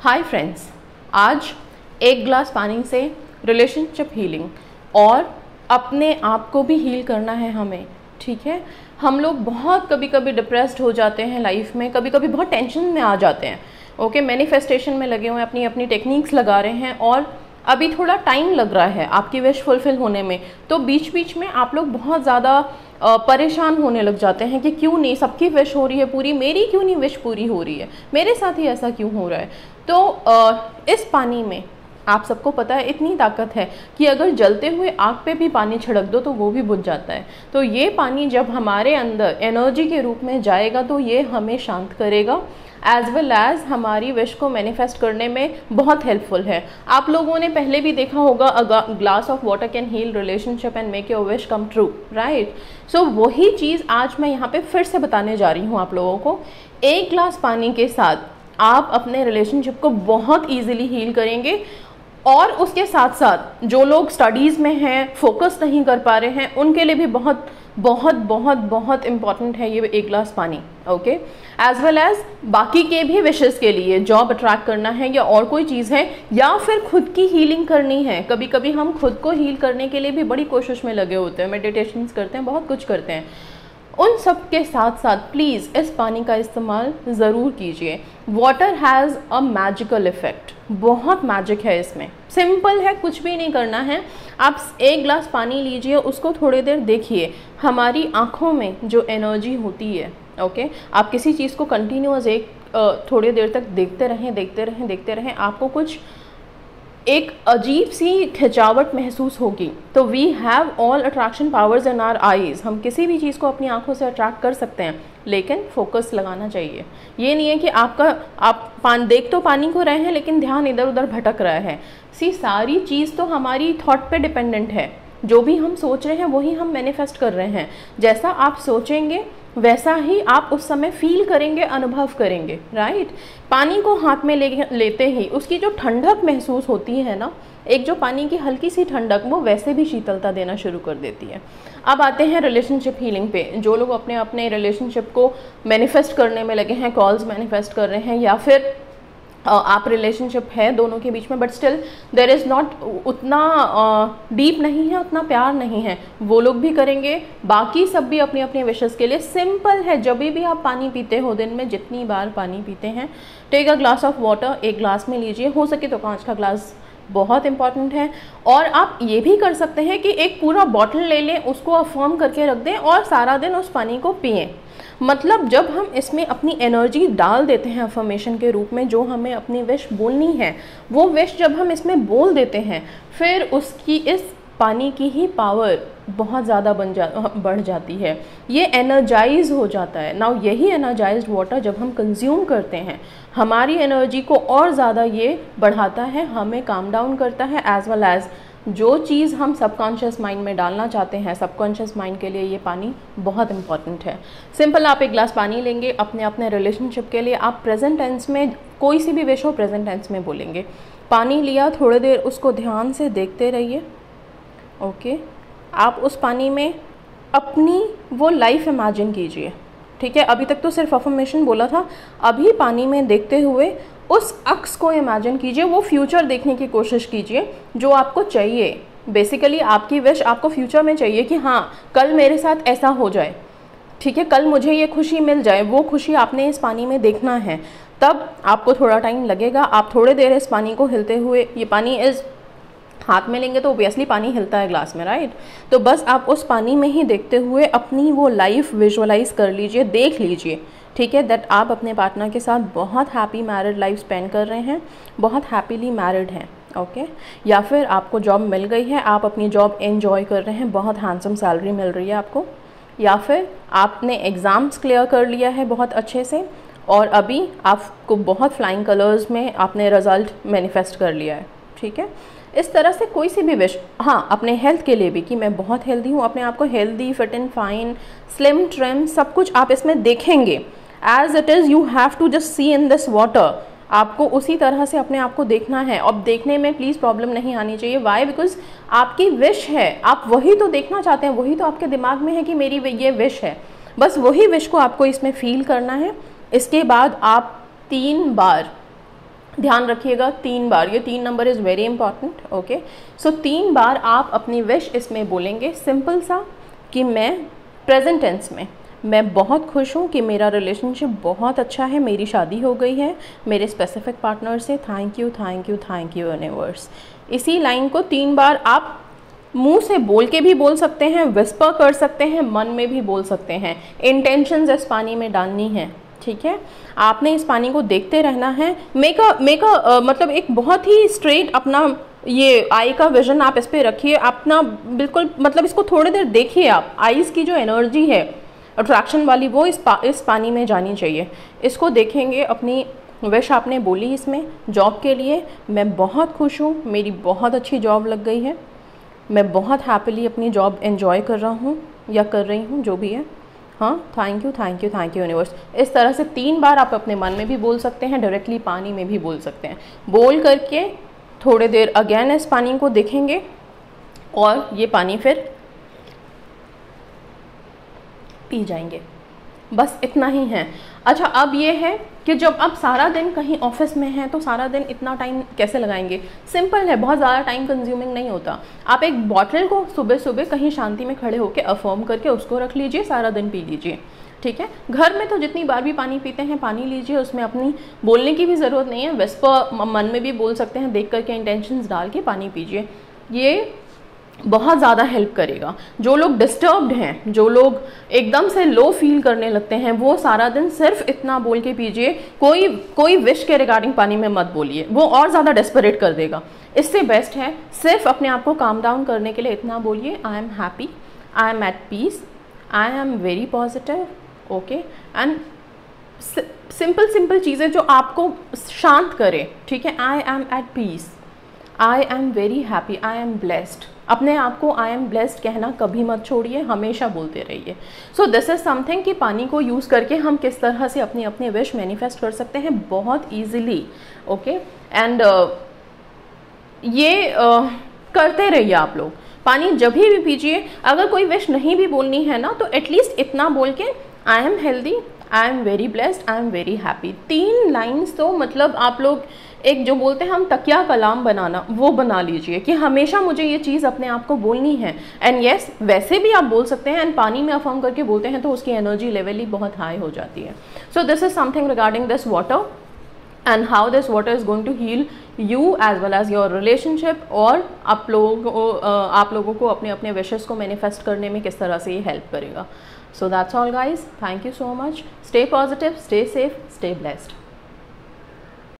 Hi friends आज एक glass पानी से रिलेशनशिप हीलिंग और अपने आप को भी हील करना है हमें, ठीक है? हम लोग बहुत कभी कभी डिप्रेस्ड हो जाते हैं लाइफ में कभी कभी बहुत टेंशन में आ जाते हैं ओके मैनिफेस्टेशन में लगे हुए हैं अपनी अपनी टेक्निक्स लगा रहे हैं और अभी थोड़ा टाइम लग रहा है आपकी विश फुलफिल होने में तो बीच बीच में आप लोग बहुत ज़्यादा परेशान होने लग जाते हैं कि क्यों नहीं, सबकी विश हो रही है पूरी, मेरी क्यों नहीं विश पूरी हो रही है? मेरे साथ ही ऐसा क्यों हो रहा है? तो इस पानी में आप सबको पता है, इतनी ताकत है कि अगर जलते हुए आग पे भी पानी छिड़क दो तो वो भी बुझ जाता है। तो ये पानी जब हमारे अंदर एनर्जी के रूप में जाएगा तो ये हमें शांत करेगा। एज वेल एज हमारी विश को मैनिफेस्ट करने में बहुत हेल्पफुल है। आप लोगों ने पहले भी देखा होगा a glass of water can heal relationship and make your wish come true right so वही चीज़ आज मैं यहाँ पे फिर से बताने जा रही हूँ आप लोगों को। एक ग्लास पानी के साथ आप अपने रिलेशनशिप को बहुत ईजिली हील करेंगे और उसके साथ साथ जो लोग स्टडीज़ में हैं फोकस नहीं कर पा रहे हैं, उनके लिए भी बहुत बहुत बहुत बहुत इंपॉर्टेंट है ये एक ग्लास पानी। ओके एज वेल एज बाकी के भी विशेष के लिए जॉब अट्रैक्ट करना है या और कोई चीज़ है, या फिर खुद की हीलिंग करनी है। कभी कभी हम खुद को हील करने के लिए भी बड़ी कोशिश में लगे होते हैं मेडिटेशन करते हैं, बहुत कुछ करते हैं। उन सब के साथ साथ प्लीज़ इस पानी का इस्तेमाल ज़रूर कीजिए। Water has a magical effect बहुत मैजिक है इसमें। सिंपल है, कुछ भी नहीं करना है। आप एक ग्लास पानी लीजिए, उसको थोड़ी देर देखिए। हमारी आँखों में जो एनर्जी होती है ओके आप किसी चीज़ को कंटिन्यूस एक थोड़ी देर तक देखते रहें देखते रहें देखते रहें, आपको कुछ एक अजीब सी खिंचावट महसूस होगी। तो we have all attraction powers in our eyes हम किसी भी चीज़ को अपनी आँखों से अट्रैक्ट कर सकते हैं, लेकिन फोकस लगाना चाहिए। ये नहीं है कि आपका, आप पान, देख तो पानी को रहे हैं, लेकिन ध्यान इधर उधर भटक रहा है। सी सारी चीज़ तो हमारी थॉट पे डिपेंडेंट है। जो भी हम सोच रहे हैं, वही हम मैनिफेस्ट कर रहे हैं। जैसा आप सोचेंगे वैसा ही आप उस समय फील करेंगे, अनुभव करेंगे राइट पानी को हाथ में ले, लेते ही उसकी जो ठंडक महसूस होती है ना, एक जो पानी की हल्की सी ठंडक, वो वैसे भी शीतलता देना शुरू कर देती है। अब आते हैं रिलेशनशिप हीलिंग पे। जो लोग अपने अपने रिलेशनशिप को मैनिफेस्ट करने में लगे हैं कॉल्स मैनिफेस्ट कर रहे हैं, या फिर आप रिलेशनशिप है दोनों के बीच में but still there is not उतना डीप नहीं है, उतना प्यार नहीं है। वो लोग भी करेंगे, बाकी सब भी अपनी अपनी विशेष के लिए। सिंपल है, जब भी आप पानी पीते हो दिन में, जितनी बार पानी पीते हैं take a glass of water एक ग्लास में लीजिए। हो सके तो कांच का ग्लास बहुत इंपॉर्टेंट है। और आप ये भी कर सकते हैं कि एक पूरा बॉटल ले लें, उसको अफॉर्म करके रख दें और सारा दिन उस पानी को पिए। मतलब जब हम इसमें अपनी एनर्जी डाल देते हैं अफर्मेशन के रूप में, जो हमें अपनी विश बोलनी है, वो विश जब हम इसमें बोल देते हैं, फिर उसकी इस पानी की ही पावर बहुत ज़्यादा बन जा, बढ़ जाती है। ये एनर्जाइज हो जाता है। नाउ यही एनर्जाइज वाटर जब हम कंज्यूम करते हैं, हमारी एनर्जी को और ज़्यादा ये बढ़ाता है, हमें काम डाउन करता है एज वेल एज़ जो चीज़ हम सबकॉन्शियस माइंड में डालना चाहते हैं सबकॉन्शियस माइंड के लिए ये पानी बहुत इंपॉर्टेंट है। सिंपल आप एक ग्लास पानी लेंगे अपने अपने रिलेशनशिप के लिए, आप प्रेजेंट टेंस में, कोई सी भी विश हो प्रेजेंट टेंस में बोलेंगे। पानी लिया, थोड़ी देर उसको ध्यान से देखते रहिए ओके आप उस पानी में अपनी वो लाइफ इमेजिन कीजिए, ठीक है? अभी तक तो सिर्फ़ अफर्मेशन बोला था, अभी पानी में देखते हुए उस अक्स को इमेजिन कीजिए, वो फ्यूचर देखने की कोशिश कीजिए, जो आपको चाहिए। बेसिकली आपकी विश आपको फ्यूचर में चाहिए कि हाँ कल मेरे साथ ऐसा हो जाए। ठीक है, कल मुझे ये खुशी मिल जाए, वो खुशी आपने इस पानी में देखना है। तब आपको थोड़ा टाइम लगेगा, आप थोड़े देर इस पानी को हिलते हुए, ये पानी इस हाथ में लेंगे तो ओबियसली पानी हिलता है ग्लास में राइट तो बस आप उस पानी में ही देखते हुए अपनी वो लाइफ विजुअलाइज कर लीजिए, देख लीजिए। ठीक है दैट आप अपने पार्टनर के साथ बहुत हैप्पी मैरिड लाइफ स्पेंड कर रहे हैं, बहुत हैप्पीली मैरिड हैं ओके okay? या फिर आपको जॉब मिल गई है, आप अपनी जॉब एंजॉय कर रहे हैं, बहुत हैंडसम सैलरी मिल रही है आपको, या फिर आपने एग्ज़ाम्स क्लियर कर लिया है बहुत अच्छे से, और अभी आपको बहुत फ्लाइंग कलर्स में आपने रिज़ल्ट मैनिफेस्ट कर लिया है, ठीक है इस तरह से कोई सी भी विश हाँ अपने हेल्थ के लिए भी कि मैं बहुत हेल्दी हूँ, अपने आप को healthy fit and fine slim trim सब कुछ आप इसमें देखेंगे as it is you have to just see in this water आपको उसी तरह से अपने आप को देखना है। और देखने में प्लीज़ प्रॉब्लम नहीं आनी चाहिए। वाई बिकॉज़ आपकी विश है। आप वही तो देखना चाहते हैं। वही तो आपके दिमाग में है कि मेरी ये विश है। बस वही विश को आपको इसमें फील करना है। इसके बाद आप तीन बार ध्यान रखिएगा। तीन बार। ये तीन number is very important okay so तीन बार आप अपनी विश इसमें बोलेंगे। सिंपल सा कि मैं प्रेजेंट टेंस में। मैं बहुत खुश हूँ कि मेरा रिलेशनशिप बहुत अच्छा है। मेरी शादी हो गई है। मेरे स्पेसिफिक पार्टनर से thank you thank you thank you universe इसी लाइन को तीन बार आप मुँह से बोल के भी बोल सकते हैं विस्पर कर सकते हैं, मन में भी बोल सकते हैं। इंटेंशन इस पानी में डालनी है, ठीक है? आपने इस पानी को देखते रहना है। मेक अ मेक अ मतलब एक बहुत ही स्ट्रेट अपना ये आई का विजन आप इस पर रखिए। अपना बिल्कुल मतलब इसको थोड़ी देर देखिए आप। आईज़ की जो एनर्जी है अट्रैक्शन वाली वो इस पा, इस पानी में जानी चाहिए। इसको देखेंगे अपनी विश आपने बोली इसमें जॉब के लिए। मैं बहुत खुश हूँ मेरी बहुत अच्छी जॉब लग गई है। मैं बहुत हैप्पीली अपनी जॉब एंजॉय कर रहा हूँ या कर रही हूँ जो भी है। हाँ thank you thank you thank you universe इस तरह से तीन बार आप अपने मन में भी बोल सकते हैं डायरेक्टली पानी में भी बोल सकते हैं। बोल करके थोड़ी देर अगेन इस पानी को देखेंगे और ये पानी फिर पी जाएँगे। बस इतना ही है। अच्छा अब ये है कि जब आप सारा दिन कहीं ऑफ़िस में हैं तो सारा दिन इतना टाइम कैसे लगाएँगे? सिंपल है, बहुत ज़्यादा टाइम कंज्यूमिंग नहीं होता। आप एक बॉटल को सुबह सुबह कहीं शांति में खड़े होकर अफर्म करके उसको रख लीजिए, सारा दिन पी लीजिए। ठीक है? घर में तो जितनी बार भी पानी पीते हैं, पानी लीजिए, उसमें अपनी बोलने की भी ज़रूरत नहीं है। वेस्पर मन में भी बोल सकते हैं, देख करके इंटेंशंस डाल के पानी पीजिए। ये बहुत ज़्यादा हेल्प करेगा। जो लोग डिस्टर्ब्ड हैं, जो लोग एकदम से लो फील करने लगते हैं, वो सारा दिन सिर्फ़ इतना बोल के पीजिए, कोई कोई विश के रिगार्डिंग पानी में मत बोलिए। वो और ज़्यादा डेस्परेट कर देगा। इससे बेस्ट है, सिर्फ़ अपने आप को काम डाउन करने के लिए इतना बोलिए I am happy I am at peace I am very positive okay and simple simple चीज़ें जो आपको शांत करें, ठीक है? I am at peace I am very happy I am blessed अपने आप को आई एम ब्लेस्ड कहना कभी मत छोड़िए हमेशा बोलते रहिए। सो दिस इज़ समथिंग कि पानी को यूज़ करके हम किस तरह से अपनी अपने विश मैनिफेस्ट कर सकते हैं? बहुत ईजिली ओके एंड ये uh, करते रहिए आप लोग। पानी जब भी पीजिए अगर कोई विश नहीं भी बोलनी है ना तो एटलीस्ट इतना बोल के I am healthy I am very blessed I am very happy तीन लाइन्स तो मतलब आप लोग एक जो बोलते हैं हम तकिया कलाम बनाना वो बना लीजिए कि हमेशा मुझे ये चीज़ अपने आप को बोलनी है एंड येस yes, वैसे भी आप बोल सकते हैं एंड पानी में अफर्म करके बोलते हैं तो उसकी एनर्जी लेवल ही बहुत हाई हो जाती है so this is something regarding this water and how this water is going to heal you as well as your relationship और आप लोगों आप लोगों को अपने अपने विशेष को मैनिफेस्ट करने में किस तरह से ये हेल्प करेगा So that's all guys. Thank you so much. Stay positive, stay safe, stay blessed.